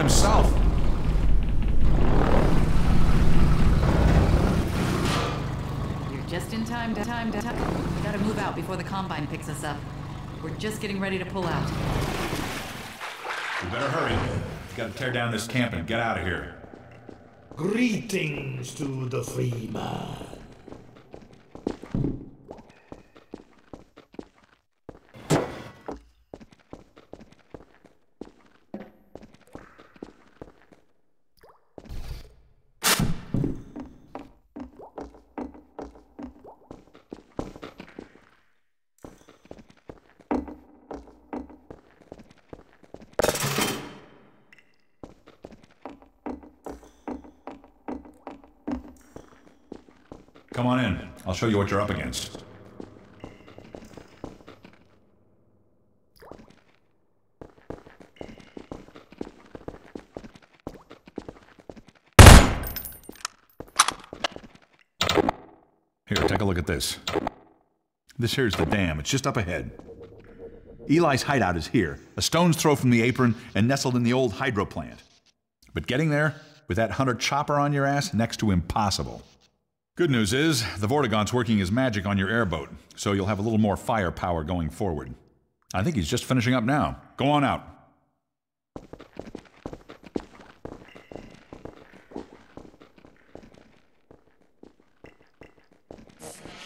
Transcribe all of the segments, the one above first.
himself. You're just in time to time to time. We gotta move out before the Combine picks us up. We're just getting ready to pull out. We better hurry. We gotta tear down this camp and get out of here. Greetings to the Freeman. Show you what you're up against. Here, take a look at this. This here's the dam. It's just up ahead. Eli's hideout is here, a stone's throw from the apron and nestled in the old hydro plant. But getting there, with that hunter chopper on your ass, next to impossible. Good news is, the Vortigaunt's working his magic on your airboat, so you'll have a little more firepower going forward. I think he's just finishing up now. Go on out.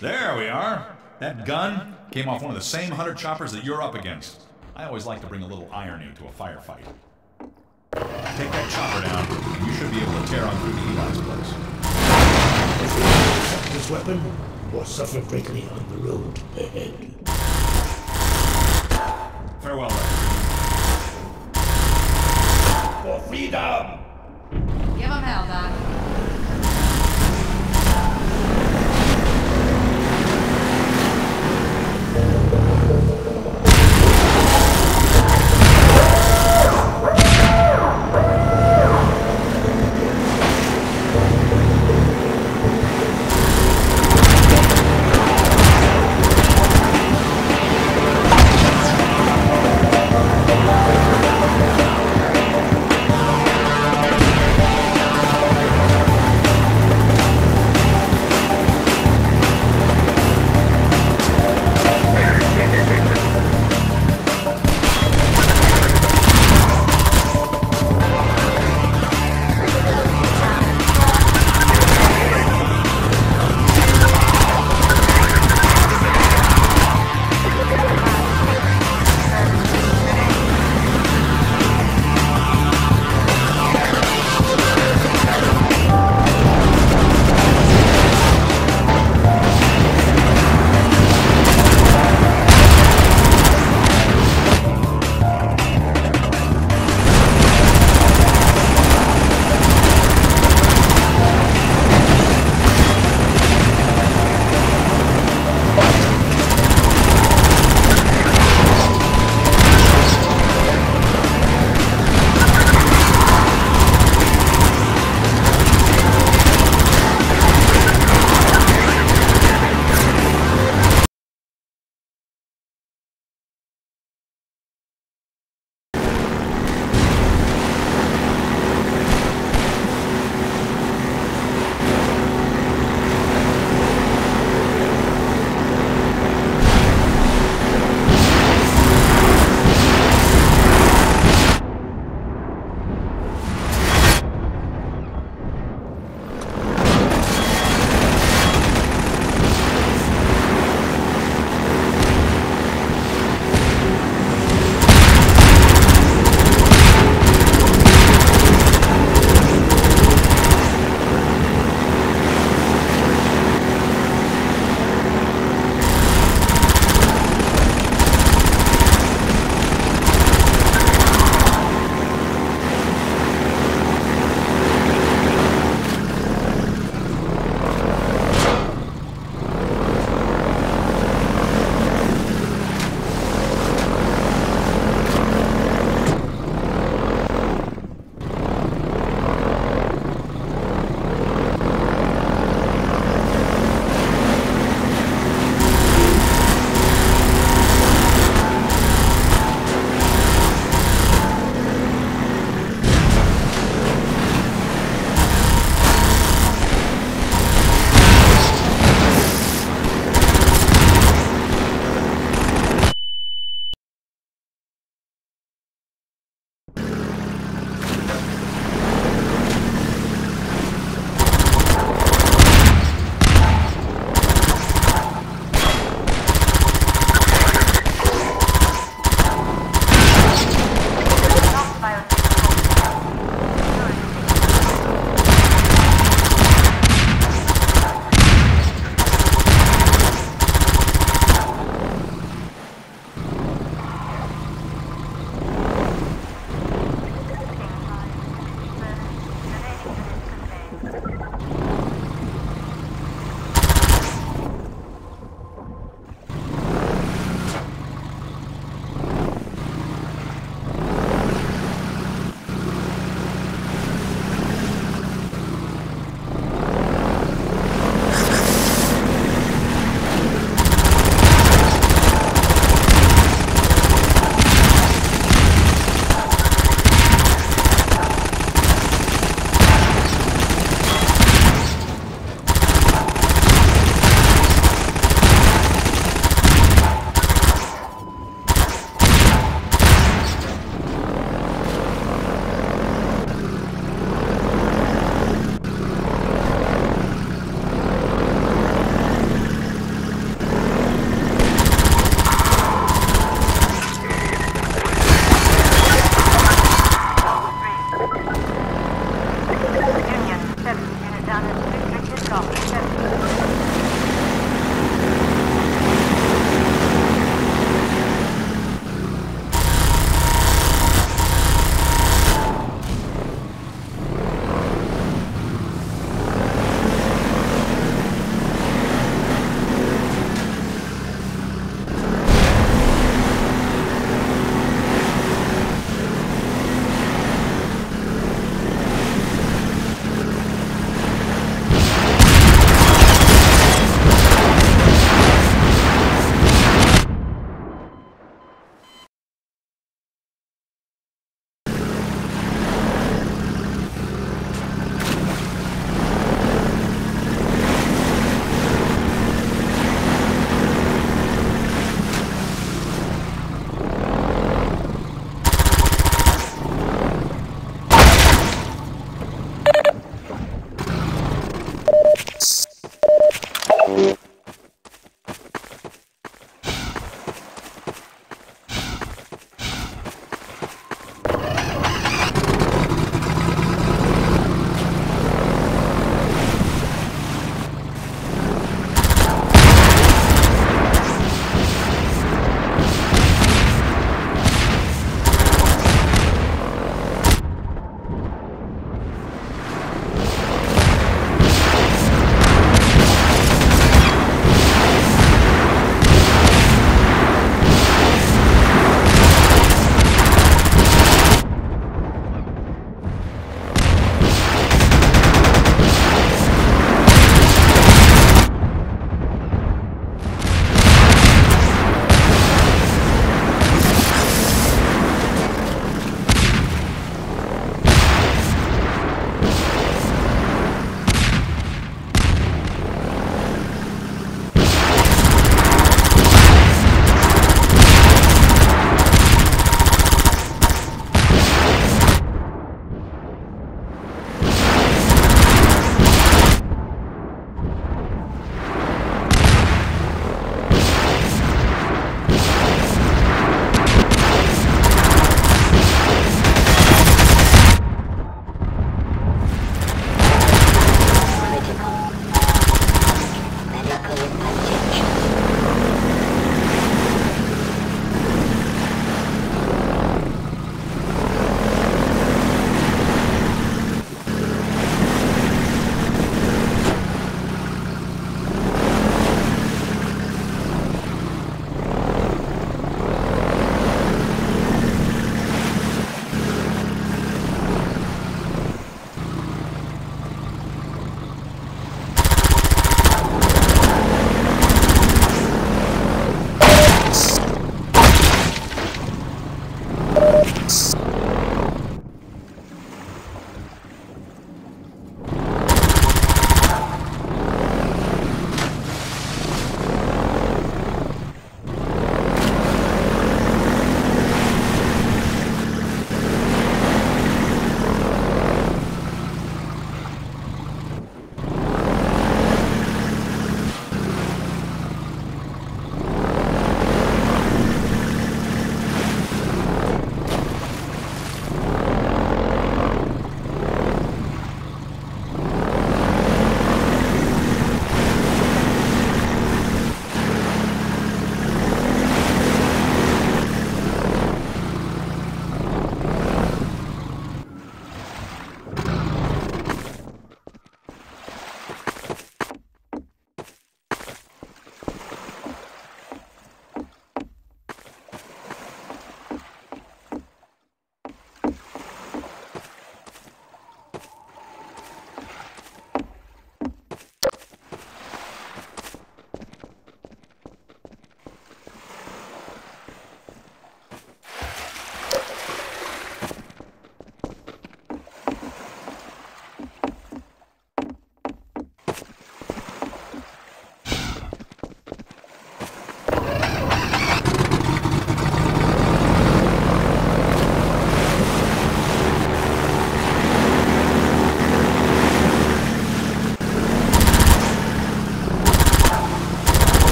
There we are. That gun came off one of the same hunter choppers that you're up against. I always like to bring a little irony to a firefight. Take that chopper down, and you should be able to tear on through to Eli's place. Accept this weapon or suffer greatly on the road ahead. Farewell. For freedom! Give him hell, Doc.